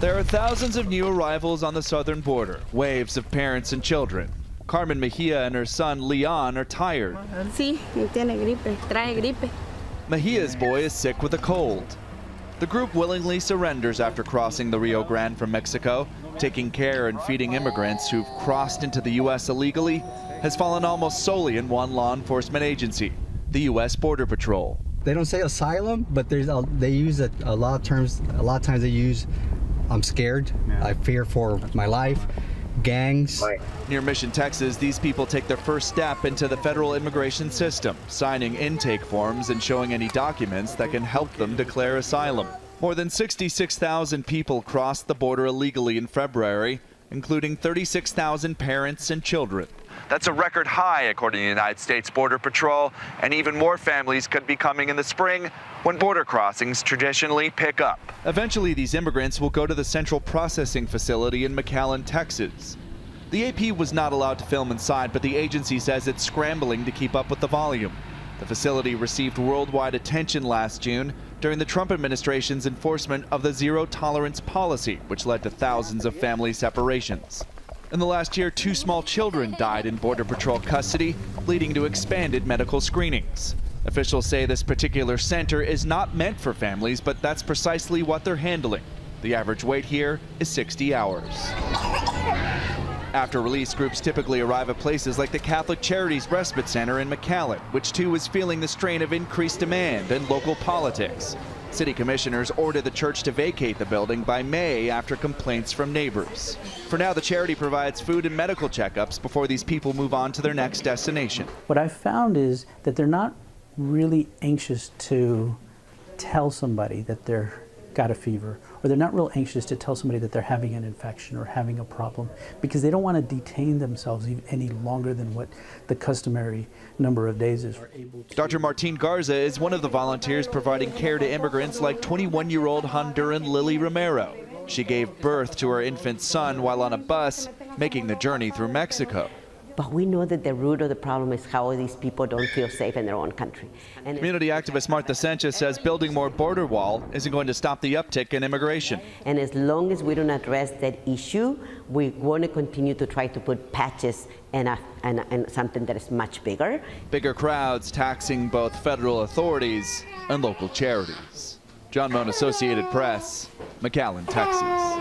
There are thousands of new arrivals on the southern border, waves of parents and children. Carmen Mejia and her son Leon are tired. Sí, tiene gripe, trae gripe. Mejia's boy is sick with a cold. The group willingly surrenders after crossing the Rio Grande from Mexico. Taking care and feeding immigrants who've crossed into the U.S. illegally has fallen almost solely in one law enforcement agency, the U.S. Border Patrol. They don't say asylum, but there's a, they use a, a lot of terms. A lot of times they use, I'm scared, I fear for my life, gangs. Near Mission, Texas, these people take their first step into the federal immigration system, signing intake forms and showing any documents that can help them declare asylum. More than 66,000 people crossed the border illegally in February, including 36,000 parents and children. That's a record high, according to the United States Border Patrol, and even more families could be coming in the spring when border crossings traditionally pick up. Eventually, these immigrants will go to the Central Processing Facility in McAllen, Texas. The AP was not allowed to film inside, but the agency says it's scrambling to keep up with the volume. The facility received worldwide attention last June during the Trump administration's enforcement of the zero tolerance policy, which led to thousands of family separations. In the last year, two small children died in Border Patrol custody, leading to expanded medical screenings. Officials say this particular center is not meant for families, but that's precisely what they're handling. The average wait here is 60 hours. After release, groups typically arrive at places like the Catholic Charities Respite Center in McAllen, which too is feeling the strain of increased demand and local politics. City commissioners ordered the church to vacate the building by May after complaints from neighbors. For now, the charity provides food and medical checkups before these people move on to their next destination. What I've found is that they're not really anxious to tell somebody that they're got a fever or they're not real anxious to tell somebody that they're having an infection or having a problem because they don't want to detain themselves any longer than what the customary number of days is. Dr. Martine Garza is one of the volunteers providing care to immigrants like 21 year old Honduran Lily Romero. She gave birth to her infant son while on a bus making the journey through Mexico. But we know that the root of the problem is how these people don't feel safe in their own country. And Community activist Martha Sanchez says building more border wall isn't going to stop the uptick in immigration. And as long as we don't address that issue, we want to continue to try to put patches and, and, and something that is much bigger. Bigger crowds taxing both federal authorities and local charities. John Mone, Associated Press, McAllen, Texas.